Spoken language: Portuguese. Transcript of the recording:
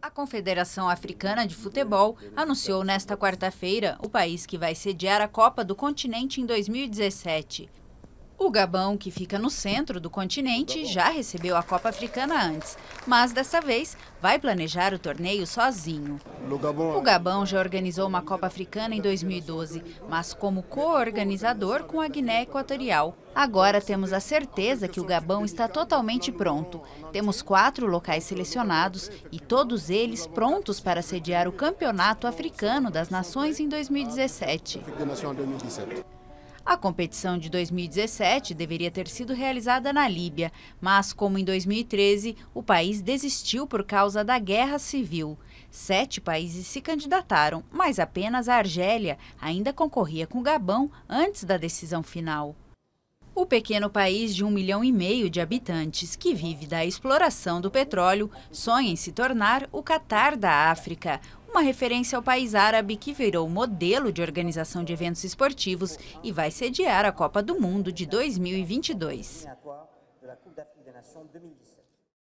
A Confederação Africana de Futebol anunciou nesta quarta-feira o país que vai sediar a Copa do Continente em 2017. O Gabão, que fica no centro do continente, já recebeu a Copa Africana antes, mas dessa vez vai planejar o torneio sozinho. O Gabão já organizou uma Copa Africana em 2012, mas como co-organizador com a Guiné Equatorial. Agora temos a certeza que o Gabão está totalmente pronto. Temos quatro locais selecionados e todos eles prontos para sediar o Campeonato Africano das Nações em 2017. A competição de 2017 deveria ter sido realizada na Líbia, mas como em 2013 o país desistiu por causa da guerra civil. Sete países se candidataram, mas apenas a Argélia ainda concorria com o Gabão antes da decisão final. O pequeno país de um milhão e meio de habitantes, que vive da exploração do petróleo, sonha em se tornar o Catar da África, uma referência ao país árabe que virou modelo de organização de eventos esportivos e vai sediar a Copa do Mundo de 2022.